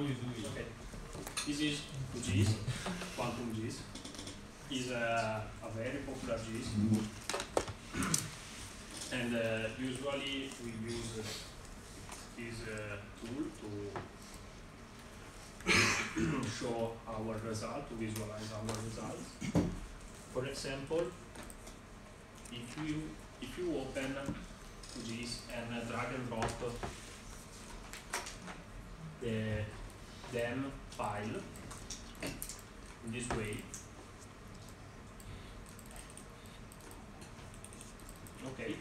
you do it. Okay. This is GIS, quantum GIS. is a, a very popular GIS. And uh, usually we use this uh, tool to show our result, to visualize our results. For example, if you if you open QGIS and drag and drop the DEM file in this way. Okay.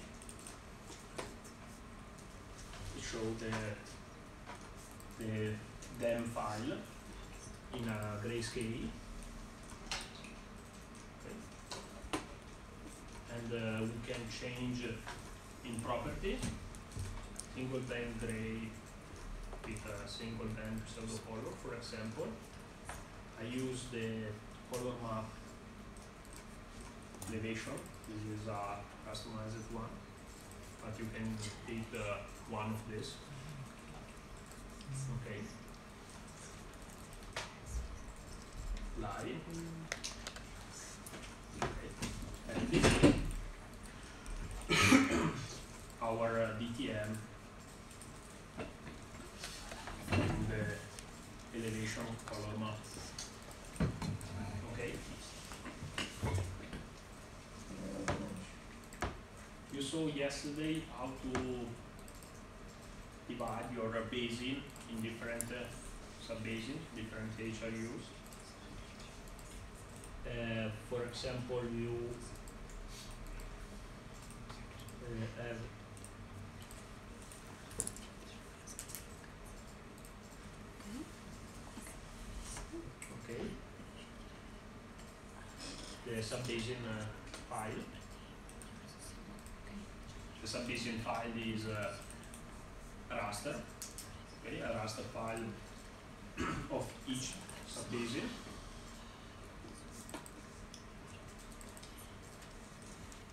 Show the the DEM file in a grayscale. Okay. And uh, we can change in property single band gray with a single band pseudo color, for example. I use the color map elevation. This is a customized one, but you can pick uh, one of this. Okay. Line. Okay. And this is our uh, DTM Okay. You saw yesterday how to divide your basin in different uh, sub-basins, different HRUs. Uh, for example, you uh, have okay the subbasin uh, file. The subbasin file is uh, a raster okay a raster file of each subbasin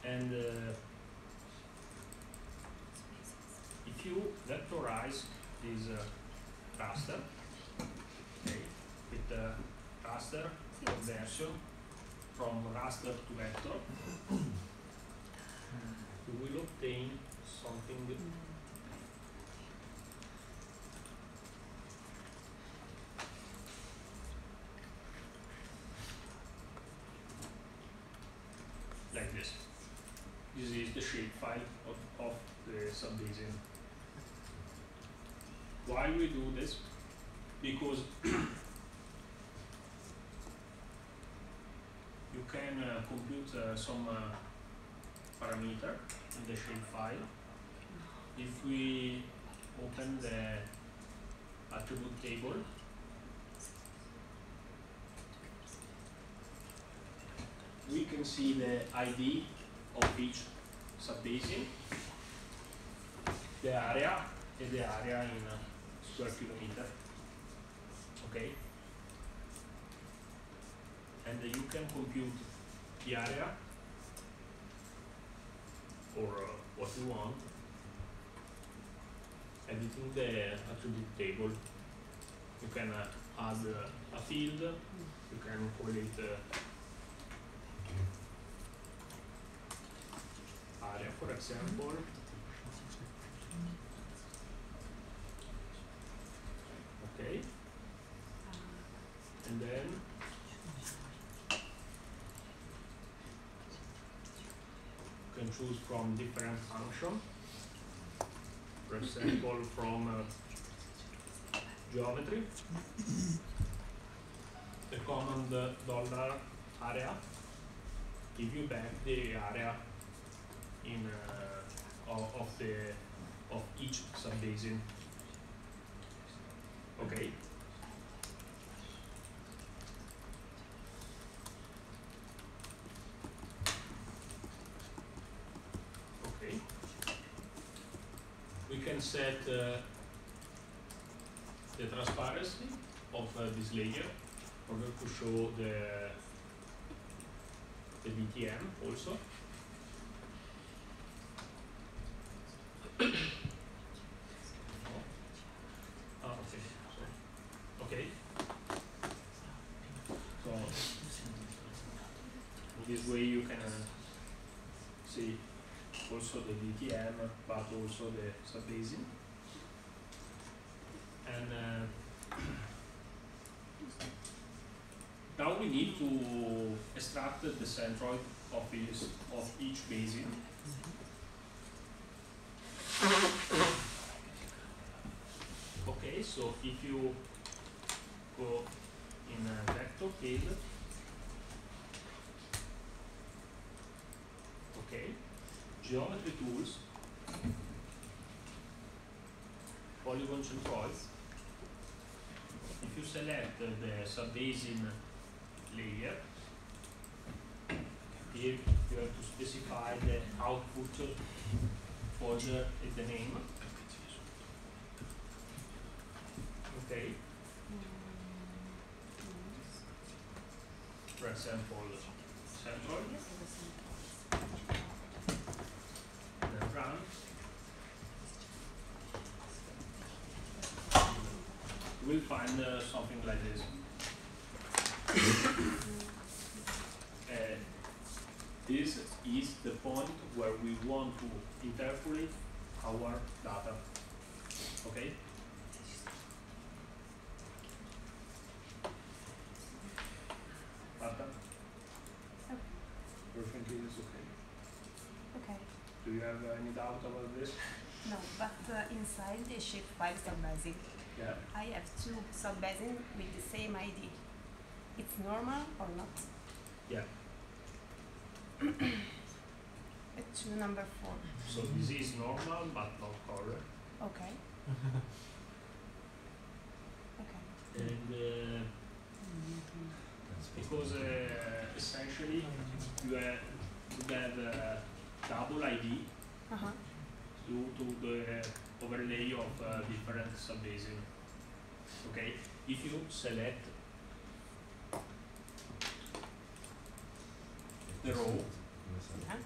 and uh, if you vectorize this uh, raster okay, with the raster conversion from raster to vector, we will obtain something like this. This is the shapefile of, of the subbasin. Why we do this? Because can uh, compute uh, some uh, parameter in the shapefile. If we open the attribute table, we can see the ID of each subbasin, the area, and the area in uh, square kilometer. Okay? And you can compute the area or uh, what you want, editing the attribute table. You can uh, add uh, a field, you can call it uh, area, for example. Okay. And then you can choose from different function. For example, from uh, geometry, the command uh, dollar area give you back the area in uh, of, of the of each subbasin. Okay. Okay. can set uh, the transparency of uh, this layer order to show the the DTM also. Ah, okay. Okay. So this way you can uh, see also the DTM, but also the subbasing. And uh, now we need to extract the centroid of each, of each basin. Okay, so if you go in a vector field, okay, geometry tools, polygon centroids, if you select the subbasin layer, here you have to specify the output folder with the name. Okay, for example, centroid, will find uh, something like this. Uh, this is the point where we want to interpolate our data. Okay? Marta? Everything is okay. Okay. Do you have any doubt about this? No, but uh, inside the shapefile subbasing, Yeah. I have two subbasing with the same ID. It's normal or not? Yeah. It's two number four. So this is normal but not correct. Okay. Okay. And uh, because uh, essentially you have, you have uh, double ID Uh huh. due to the overlay of uh, different subbasin. Okay, if you select the row, Yeah.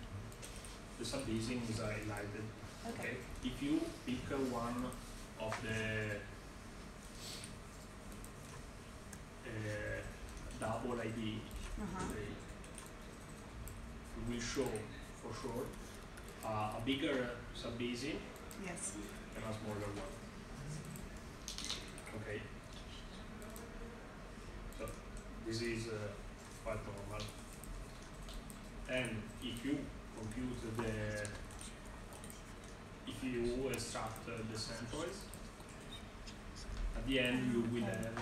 the subbasin is highlighted. Okay. Okay, if you pick uh, one of the uh, double ID, Uh huh. they will show for sure uh, a bigger subbasin Yes. and a smaller one. Okay. So this is uh, quite normal. And if you compute the, if you extract uh, the centroids, at the end you will have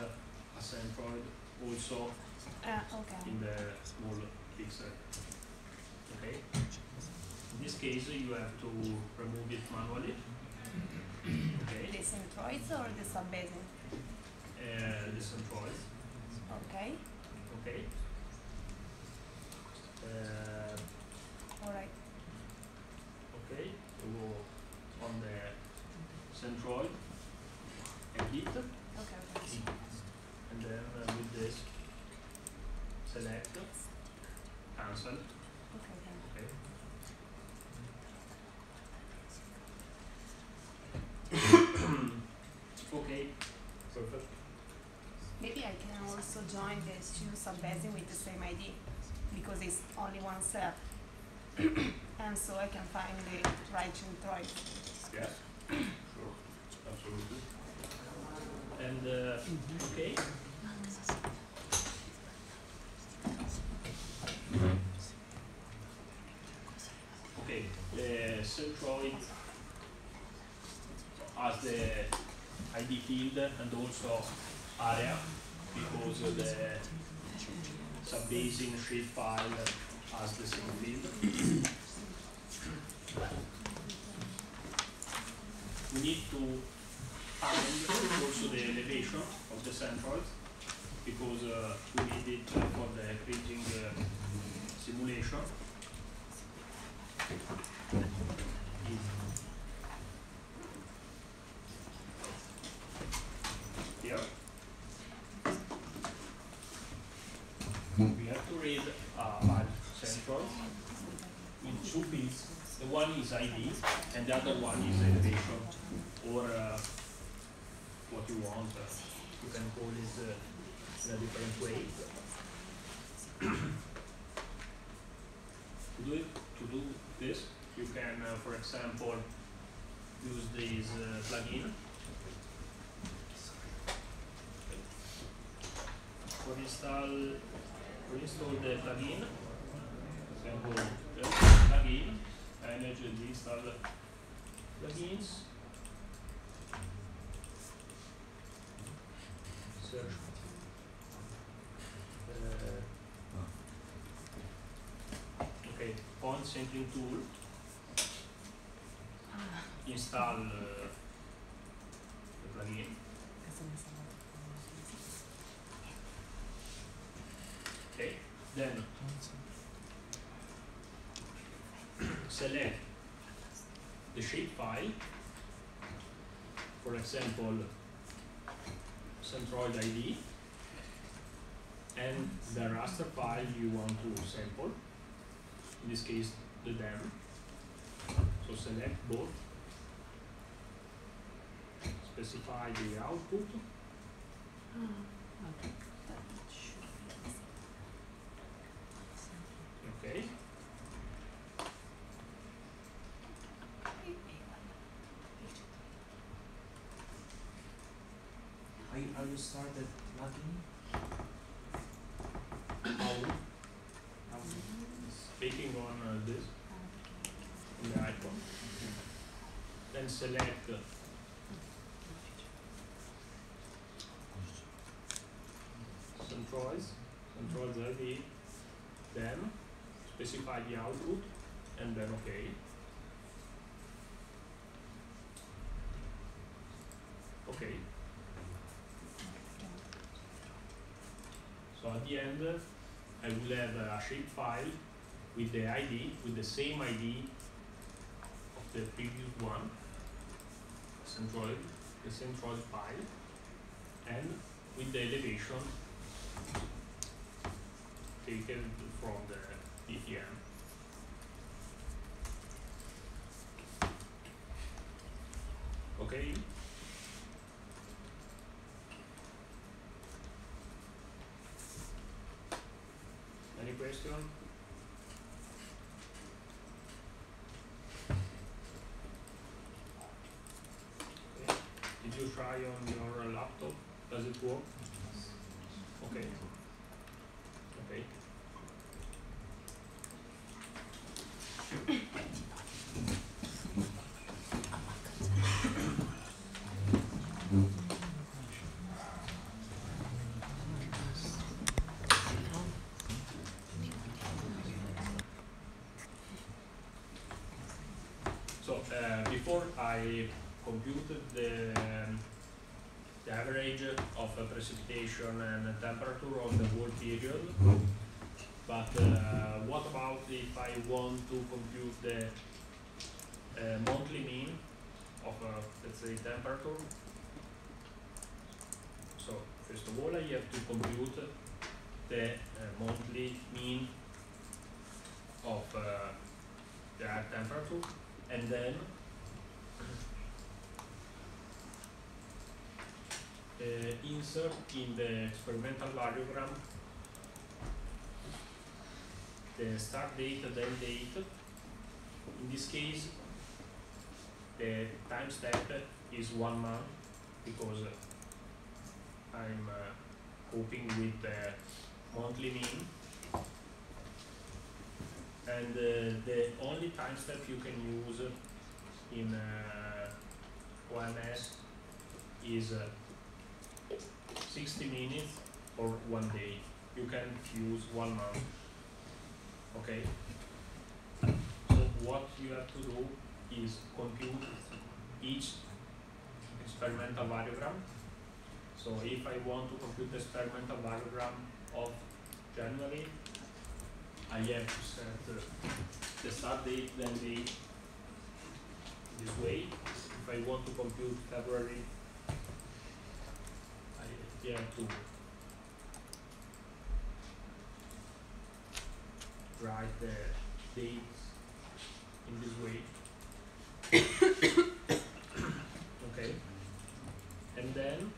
a centroid also Uh, okay. in the small pixel. Okay? In this case, you have to remove it manually. Okay? The centroids or the subbasing? Uh, the centroid. Okay. Okay? Uh, All right. okay, you go on the centroid and hit, Okay. Okay. and then uh, with this, select, cancel, Okay. then. okay? okay, perfect. Maybe I can also join these two subbasing with the same ID because it's only one cell. and so I can find the right centroid. Yes, sure, absolutely. And, uh, okay, okay, the centroid has the ID field and also area because the subbasing shapefile has the same field. we need to find also the elevation of the centroid because uh, we need it for the kriging uh, simulation. Here. We have to read uh, five with two bits. The one is ID and the other one is elevation or uh, what you want. Uh, you can call it uh, in a different way. do it, to do this, you can, uh, for example, use this uh, plugin. For install, for install the plugin, example, the plugin, manage the install plugins. Search. Uh, Okay, Point sampling tool, install uh, the plugin. Okay, then select the shapefile, for example, Centroid ID, and the raster file you want to sample, in this case the DEM. So select both, specify the output, okay, How you, how the How on uh, this, on the icon, then select uh, Centroids, Centroids ID, then specify the output, and then OK. Okay, at the end, I will have a shape file with the ID, with the same ID of the previous one, Centroid, the Centroid file, and with the elevation taken from the ETM. Okay? Any question? Okay. Did you try on your laptop? Does it work? Okay. Okay. So uh, before I computed the, um, the average of uh, precipitation and temperature of the whole period, but uh, what about if I want to compute the uh, monthly mean of let's say temperature? So first of all I have to compute the uh, monthly mean of uh, the air temperature and then uh, insert in the experimental variogram the start date and end date. In this case, the time step is one month because uh, I'm uh, coping with the monthly mean and uh, the only time step you can use in uh, OMS is uh, 60 minutes or one day. You can use one month. Okay? So what you have to do is compute each experimental variogram. So if I want to compute the experimental variogram of January, I have to set the start date, then date this way. If I want to compute February, To write the dates in this way. okay. And then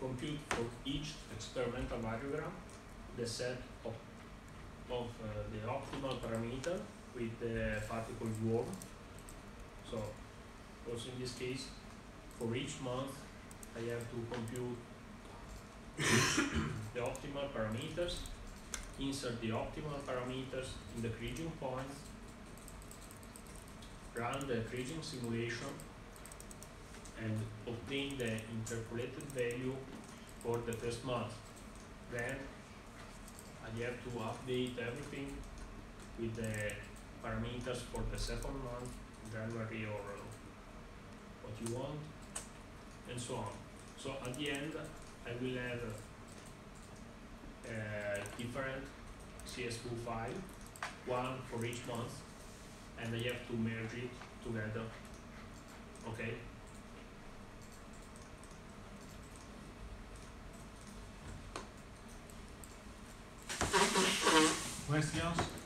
compute for each experimental variogram the set of of uh, the optimal parameter with the particle swarm. So also in this case, for each month, I have to compute the optimal parameters, insert the optimal parameters in the kriging points, run the kriging simulation, and obtain the interpolated value for the first month. Then I have to update everything with the parameters for the second month, January or what you want, and so on. So at the end, I will have uh, different CSV file, one for each month, and I have to merge it together. Okay? Questions?